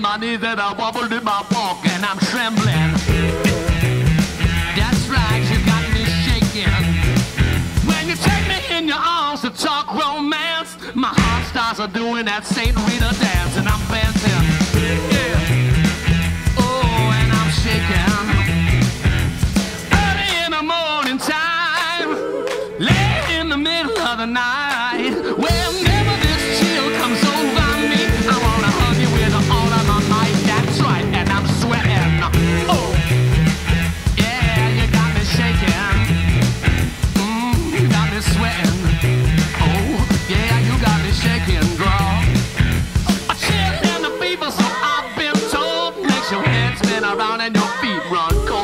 my knees that I wobble in my walk and I'm trembling. That's right, you got me shaking. When you take me in your arms to talk romance, my heart starts a doing that Saint Vitus dance and I'm dancing. Yeah. Oh, and I'm shaking. Early in the morning time, late in the middle of the night, whenever around and your feet run